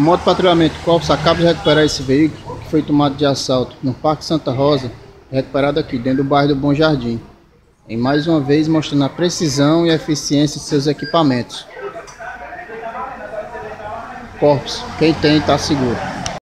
Moto Patrulhamento Corpus acaba de recuperar esse veículo que foi tomado de assalto no Parque Santa Rosa, recuperado aqui dentro do bairro do Bom Jardim. Em mais uma vez mostrando a precisão e a eficiência de seus equipamentos. Corpos, quem tem está seguro.